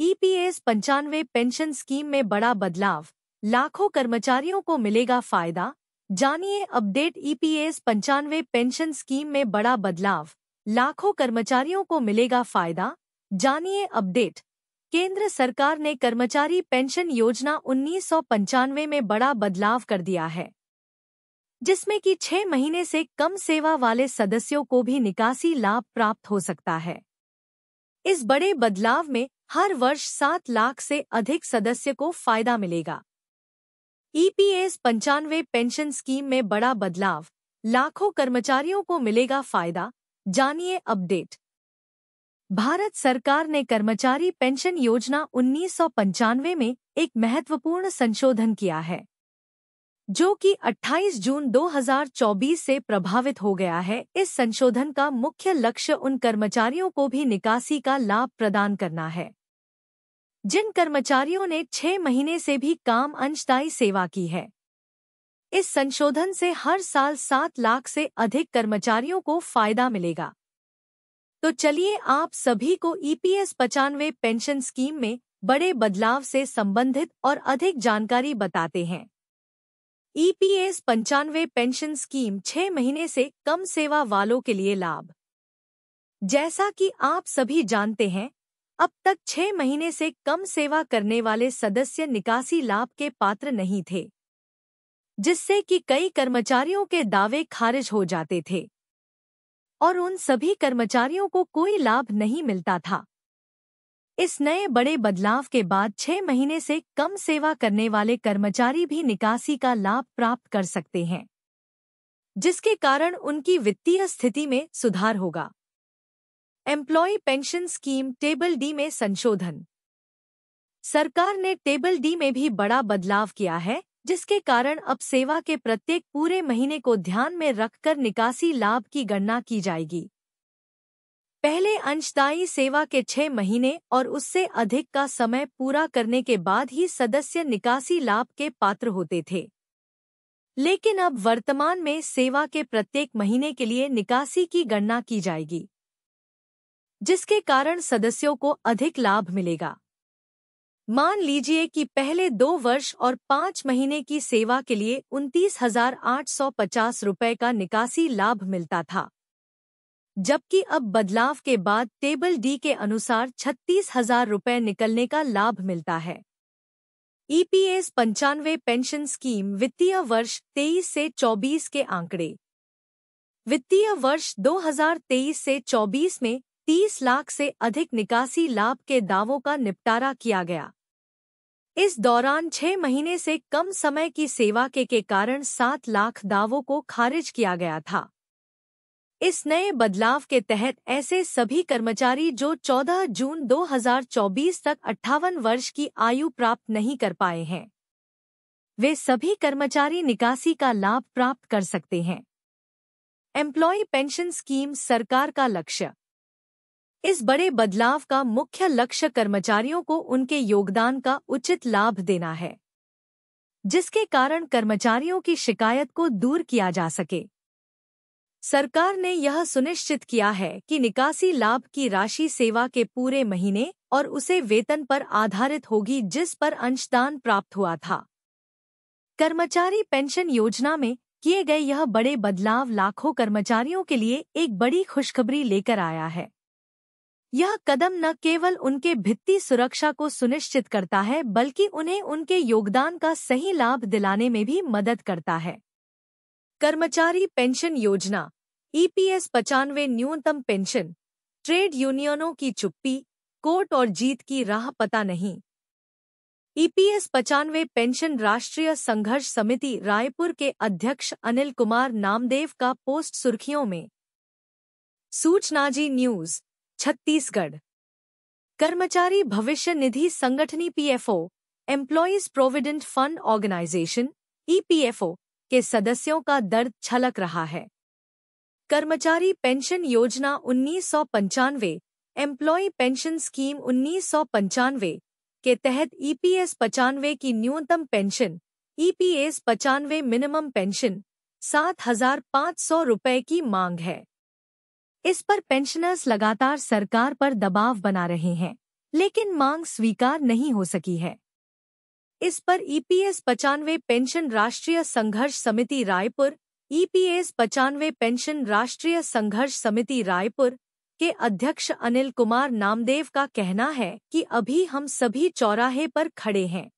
EPS पंचानवे pension scheme में बड़ा बदलाव। लाखों कर्मचारियों को मिलेगा फ़ायदा। जानिए अपडेट ईपीएस पंचानवे पेंशन स्कीम में बड़ा बदलाव। लाखों कर्मचारियों को मिलेगा फ़ायदा। जानिए अपडेट। केंद्र सरकार ने कर्मचारी पेंशन योजना उन्नीस सौ पंचानवे में बड़ा बदलाव कर दिया है। जिसमें कि छह महीने से कम सेवा वाले सदस्यों को भी निकासी लाभ प्राप्त हो सकता है। इस बड़े बदलाव में हर वर्ष सात लाख से अधिक सदस्य को फ़ायदा मिलेगा। ईपीएस पंचानवे पेंशन स्कीम में बड़ा बदलाव। लाखों कर्मचारियों को मिलेगा फ़ायदा। जानिए अपडेट। भारत सरकार ने कर्मचारी पेंशन योजना उन्नीस सौ पंचानवे में एक महत्वपूर्ण संशोधन किया है, जो कि 28 जून 2024 से प्रभावित हो गया है। इस संशोधन का मुख्य लक्ष्य उन कर्मचारियों को भी निकासी का लाभ प्रदान करना है। जिन कर्मचारियों ने छह महीने से भी काम अंशदायी सेवा की है। इस संशोधन से हर साल सात लाख से अधिक कर्मचारियों को फ़ायदा मिलेगा। तो चलिए आप सभी को ईपीएस पचानवे पेंशन स्कीम में बड़े बदलाव से संबंधित और अधिक जानकारी बताते हैं। ईपीएस पंचानवे पेंशन स्कीम छह महीने से कम सेवा वालों के लिए लाभ। जैसा कि आप सभी जानते हैं अब तक छह महीने से कम सेवा करने वाले सदस्य निकासी लाभ के पात्र नहीं थे, जिससे कि कई कर्मचारियों के दावे खारिज हो जाते थे। और उन सभी कर्मचारियों को कोई लाभ नहीं मिलता था। इस नए बड़े बदलाव के बाद छह महीने से कम सेवा करने वाले कर्मचारी भी निकासी का लाभ प्राप्त कर सकते हैं, जिसके कारण उनकी वित्तीय स्थिति में सुधार होगा। Employ pension scheme table D में संशोधन। सरकार ने टेबल डी में भी बड़ा बदलाव किया है, जिसके कारण अब सेवा के प्रत्येक पूरे महीने को ध्यान में रखकर निकासी लाभ की गणना की जाएगी। पहले अंशदायी सेवा के छह महीने और उससे अधिक का समय पूरा करने के बाद ही सदस्य निकासी लाभ के पात्र होते थे। लेकिन अब वर्तमान में सेवा के प्रत्येक महीने के लिए निकासी की गणना की जाएगी। जिसके कारण सदस्यों को अधिक लाभ मिलेगा। मान लीजिए कि पहले दो वर्ष और पाँच महीने की सेवा के लिए उनतीस हज़ार आठ सौ पचास रुपये का निकासी लाभ मिलता था। जबकि अब बदलाव के बाद टेबल डी के अनुसार छत्तीस हज़ार रुपये निकलने का लाभ मिलता है। ईपीएस पंचानवे पेंशन स्कीम वित्तीय वर्ष 23 से 24 के आंकड़े। वित्तीय वर्ष 2023 से 24 में 30 लाख से अधिक निकासी लाभ के दावों का निपटारा किया गया। इस दौरान छह महीने से कम समय की सेवा के के कारण सात लाख दावों को खारिज किया गया था। इस नए बदलाव के तहत ऐसे सभी कर्मचारी जो 14 जून 2024 तक अट्ठावन वर्ष की आयु प्राप्त नहीं कर पाए हैं, वे सभी कर्मचारी निकासी का लाभ प्राप्त कर सकते हैं। एम्प्लॉय पेंशन स्कीम सरकार का लक्ष्य। इस बड़े बदलाव का मुख्य लक्ष्य कर्मचारियों को उनके योगदान का उचित लाभ देना है, जिसके कारण कर्मचारियों की शिकायत को दूर किया जा सके। सरकार ने यह सुनिश्चित किया है कि निकासी लाभ की राशि सेवा के पूरे महीने और उसे वेतन पर आधारित होगी जिस पर अंशदान प्राप्त हुआ था। कर्मचारी पेंशन योजना में किए गए यह बड़े बदलाव लाखों कर्मचारियों के लिए एक बड़ी खुशखबरी लेकर आया है। यह कदम न केवल उनके भित्ति सुरक्षा को सुनिश्चित करता है, बल्कि उन्हें उनके योगदान का सही लाभ दिलाने में भी मदद करता है। कर्मचारी पेंशन योजना ईपीएस पचानवे न्यूनतम पेंशन, ट्रेड यूनियनों की चुप्पी, कोर्ट और जीत की राह पता नहीं। ईपीएस पचानवे पेंशन राष्ट्रीय संघर्ष समिति रायपुर के अध्यक्ष अनिल कुमार नामदेव का पोस्ट सुर्खियों में। सूचनाजी न्यूज़ छत्तीसगढ़। कर्मचारी भविष्य निधि संगठनी PFO employees provident fund organisation EPFO के सदस्यों का दर्द छलक रहा है। कर्मचारी पेंशन योजना उन्नीस सौ पंचानवे एम्प्लॉय पेंशन स्कीम उन्नीस सौ पंचानवे, के तहत ईपीएस पचानवे की न्यूनतम पेंशन ईपीएस पचानवे मिनिमम पेंशन सात हज़ार पाँच सौ रुपये की मांग है। इस पर पेंशनर्स लगातार सरकार पर दबाव बना रहे हैं, लेकिन मांग स्वीकार नहीं हो सकी है। इस पर ईपीएस पचानवे पेंशन राष्ट्रीय संघर्ष समिति रायपुर ईपीएस पचानवे पेंशन राष्ट्रीय संघर्ष समिति रायपुर के अध्यक्ष अनिल कुमार नामदेव का कहना है कि अभी हम सभी चौराहे पर खड़े हैं।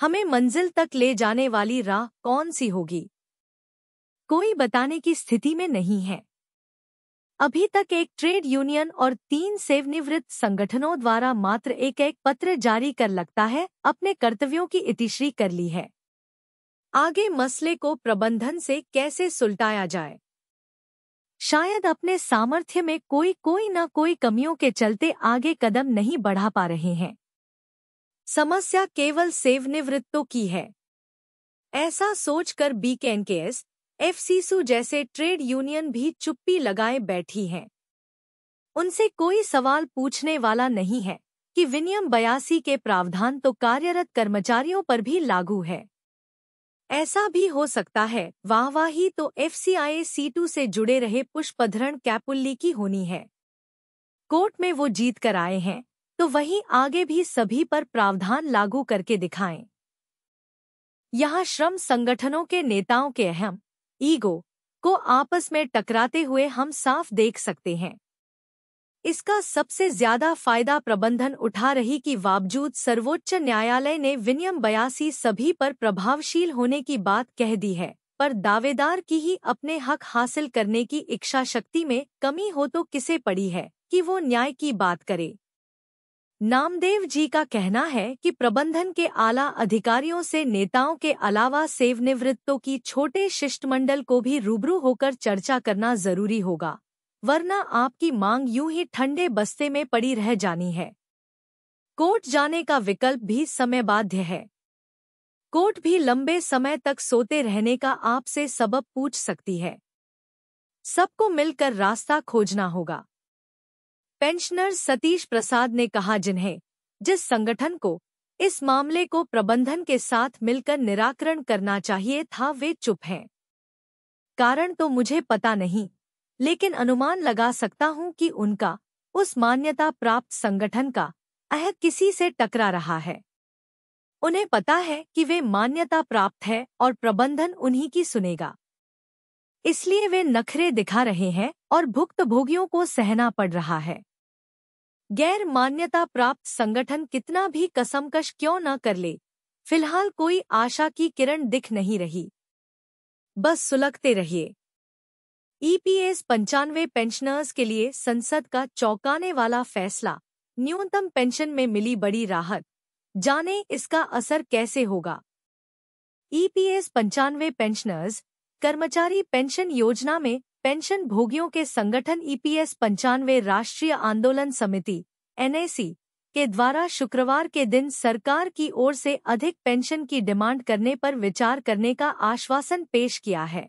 हमें मंजिल तक ले जाने वाली राह कौन सी होगी? कोई बताने की स्थिति में नहीं है। अभी तक एक ट्रेड यूनियन और तीन सेवनिवृत्त संगठनों द्वारा मात्र एक एक पत्र जारी कर लगता है, अपने कर्तव्यों की इतिश्री कर ली है। आगे मसले को प्रबंधन से कैसे सुलटाया जाए? शायद अपने सामर्थ्य में कोई कोई न कोई कमियों के चलते आगे कदम नहीं बढ़ा पा रहे हैं। समस्या केवल सेवनिवृत्तों की है। ऐसा सोचकर बीकेएनकेएस एफसीसू जैसे ट्रेड यूनियन भी चुप्पी लगाए बैठी हैं। उनसे कोई सवाल पूछने वाला नहीं है कि विनियम बयासी के प्रावधान तो कार्यरत कर्मचारियों पर भी लागू है। ऐसा भी हो सकता है, वाहवाही तो एफसीआई सीटू से जुड़े रहे पुष्पधरण कैपुल्ली की होनी है। कोर्ट में वो जीत कर आए हैं तो वहीं आगे भी सभी पर प्रावधान लागू करके दिखाएँ। यहाँ श्रम संगठनों के नेताओं के अहम ईगो को आपस में टकराते हुए हम साफ़ देख सकते हैं। इसका सबसे ज़्यादा फ़ायदा प्रबंधन उठा रही की बावजूद सर्वोच्च न्यायालय ने विनियम बयासी सभी पर प्रभावशील होने की बात कह दी है, पर दावेदार की ही अपने हक हासिल करने की इच्छा शक्ति में कमी हो तो किसे पड़ी है, कि वो न्याय की बात करे। नामदेव जी का कहना है कि प्रबंधन के आला अधिकारियों से नेताओं के अलावा सेवनिवृत्तों की छोटे शिष्टमंडल को भी रूबरू होकर चर्चा करना ज़रूरी होगा, वरना आपकी मांग यूँ ही ठंडे बस्ते में पड़ी रह जानी है। कोर्ट जाने का विकल्प भी समय बाध्य है। कोर्ट भी लंबे समय तक सोते रहने का आपसे सबब पूछ सकती है। सबको मिलकर रास्ता खोजना होगा। पेंशनर सतीश प्रसाद ने कहा जिन्हें, जिस संगठन को, इस मामले को प्रबंधन के साथ मिलकर निराकरण करना चाहिए था, वे चुप हैं। कारण तो मुझे पता नहीं, लेकिन अनुमान लगा सकता हूँ कि उनका, उस मान्यता प्राप्त संगठन का, अहद किसी से टकरा रहा है। उन्हें पता है कि वे मान्यता प्राप्त है और प्रबंधन उन्हीं की सुनेगा। इसलिए वे नखरे दिखा रहे हैं और भुक्तभोगियों को सहना पड़ रहा है। गैर मान्यता प्राप्त संगठन कितना भी कसमकश क्यों न कर ले, फ़िलहाल कोई आशा की किरण दिख नहीं रही। बस सुलगते रहिए। ईपीएस पंचानवे पेंशनर्स के लिए संसद का चौंकाने वाला फैसला, न्यूनतम पेंशन में मिली बड़ी राहत, जाने इसका असर कैसे होगा? ईपीएस पंचानवे पेंशनर्स, कर्मचारी पेंशन योजना में पेंशन भोगियों के संगठन ईपीएस पंचानवे राष्ट्रीय आंदोलन समिति, एनएसी, के द्वारा शुक्रवार के दिन सरकार की ओर से अधिक पेंशन की डिमांड करने पर विचार करने का आश्वासन पेश किया है।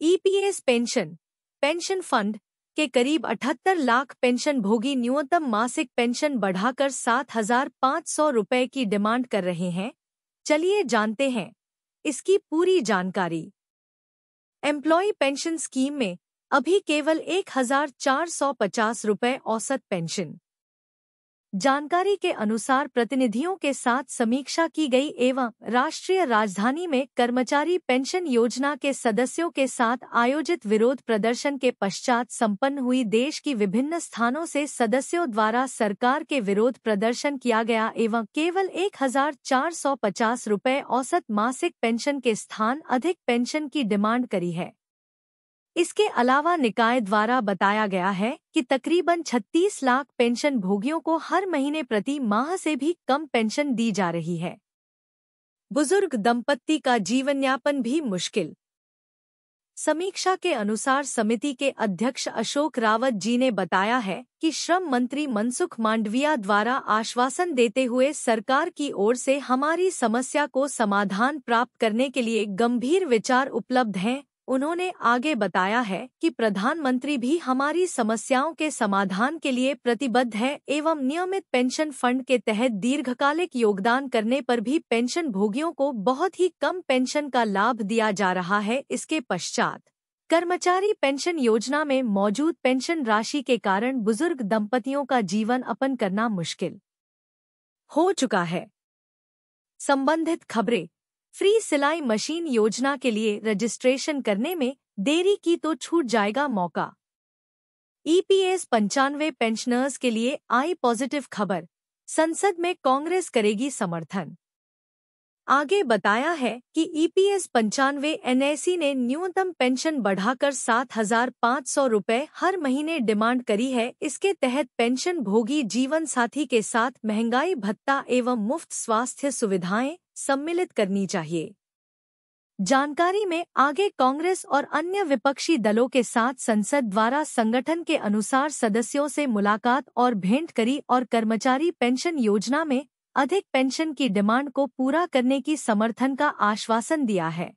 ईपीएस पेंशन पेंशन फंड, के करीब अठहत्तर लाख पेंशन भोगी न्यूनतम मासिक पेंशन बढ़ाकर सात हज़ार पाँच सौ रुपये की डिमांड कर रहे हैं। चलिए जानते हैं, इसकी पूरी जानकारी। एम्प्लॉय पेंशन स्कीम में अभी केवल एक हज़ार चार सौ पचास रुपये औसत पेंशन। जानकारी के अनुसार प्रतिनिधियों के साथ समीक्षा की गई एवं राष्ट्रीय राजधानी में कर्मचारी पेंशन योजना के सदस्यों के साथ आयोजित विरोध प्रदर्शन के पश्चात संपन्न हुई देश की विभिन्न स्थानों से सदस्यों द्वारा सरकार के विरोध प्रदर्शन किया गया एवं केवल एक हज़ार चार सौ पचास औसत मासिक पेंशन के स्थान अधिक पेंशन की डिमांड करी है। इसके अलावा निकाय द्वारा बताया गया है कि तकरीबन 36 लाख पेंशन भोगियों को हर महीने प्रति माह से भी कम पेंशन दी जा रही है। बुज़ुर्ग दंपत्ति का जीवन यापन भी मुश्किल। समीक्षा के अनुसार समिति के अध्यक्ष अशोक रावत जी ने बताया है कि श्रम मंत्री मनसुख मांडविया द्वारा आश्वासन देते हुए सरकार की ओर से हमारी समस्या को समाधान प्राप्त करने के लिए गंभीर विचार उपलब्ध हैं उन्होंने आगे बताया है कि प्रधानमंत्री भी हमारी समस्याओं के समाधान के लिए प्रतिबद्ध है एवं नियमित पेंशन फंड के तहत दीर्घकालिक योगदान करने पर भी पेंशन भोगियों को बहुत ही कम पेंशन का लाभ दिया जा रहा है। इसके पश्चात, कर्मचारी पेंशन योजना में मौजूद पेंशन राशि के कारण बुज़ुर्ग दंपतियों का जीवन अपन करना मुश्किल हो चुका है। संबंधित खबरें फ्री सिलाई मशीन योजना के लिए रजिस्ट्रेशन करने में देरी की तो छूट जाएगा मौका। ईपीएस पंचानवे पेंशनर्स के लिए आई पॉजिटिव खबर, संसद में कांग्रेस करेगी समर्थन। आगे बताया है कि ईपीएस पंचानवे एनएसी ने न्यूनतम पेंशन बढ़ाकर सात हज़ार पाँच सौ रूपए हर महीने डिमांड करी है। इसके तहत पेंशन भोगी जीवन साथी के साथ महँगाई, भत्ता एवं मुफ़्त स्वास्थ्य सुविधाएँ सम्मिलित करनी चाहिए। जानकारी में आगे कांग्रेस और अन्य विपक्षी दलों के साथ संसद द्वारा संगठन के अनुसार सदस्यों से मुलाकात और भेंट करी और कर्मचारी पेंशन योजना में अधिक पेंशन की डिमांड को पूरा करने की समर्थन का आश्वासन दिया है।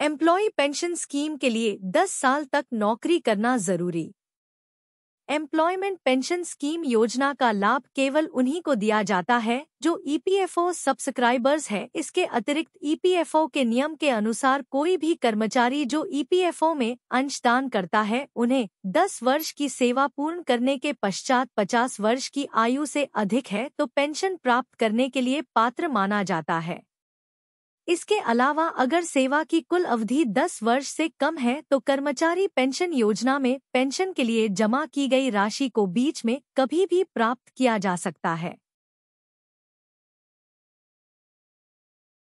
एम्प्लॉय पेंशन स्कीम के लिए 10 साल तक नौकरी करना ज़रूरी। एम्प्लॉयमेंट पेंशन स्कीम योजना का लाभ केवल उन्हीं को दिया जाता है जो ईपीएफओ सब्सक्राइबर्स है। इसके अतिरिक्त ईपीएफओ के नियम के अनुसार कोई भी कर्मचारी जो ईपीएफओ में अंशदान करता है, उन्हें 10 वर्ष की सेवा पूर्ण करने के पश्चात 50 वर्ष की आयु से अधिक है तो पेंशन प्राप्त करने के लिए पात्र माना जाता है। इसके अलावा अगर सेवा की कुल अवधि 10 वर्ष से कम है तो कर्मचारी पेंशन योजना में पेंशन के लिए जमा की गई राशि को बीच में कभी भी प्राप्त किया जा सकता है।